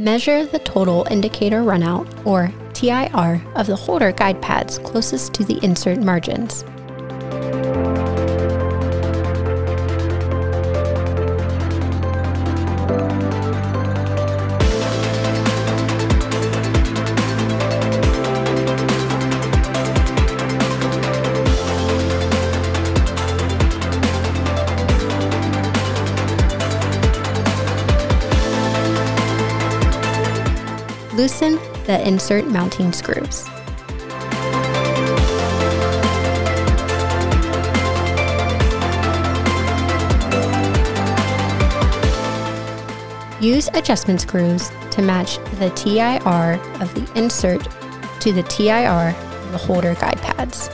Measure the total indicator runout, or TIR, of the holder guide pads closest to the insert margins. Loosen the insert mounting screws. Use adjustment screws to match the TIR of the insert to the TIR of the holder guide pads.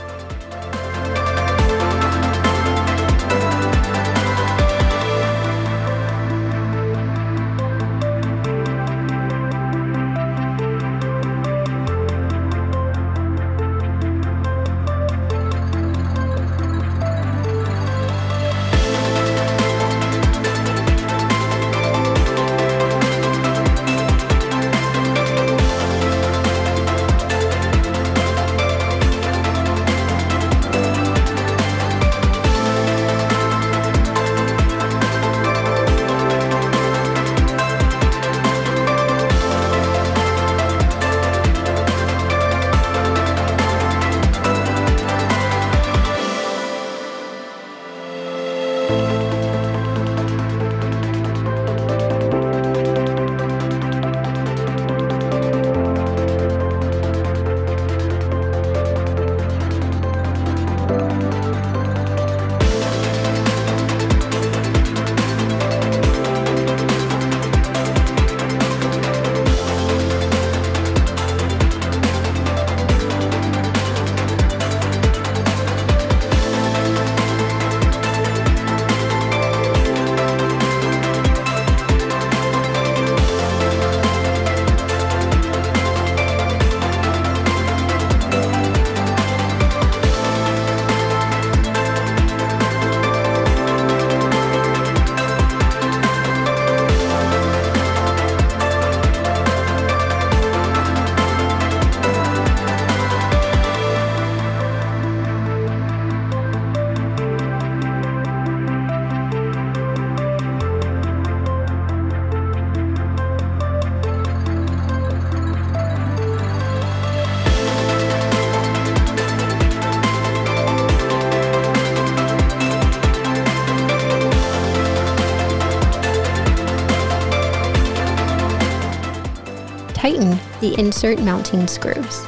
Tighten the insert mounting screws.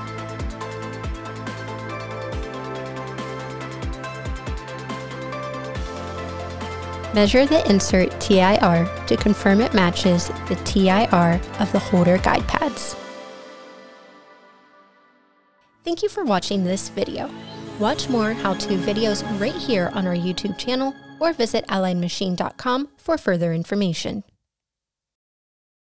Measure the insert TIR to confirm it matches the TIR of the holder guide pads. Thank you for watching this video. Watch more how-to videos right here on our YouTube channel or visit alliedmachine.com for further information.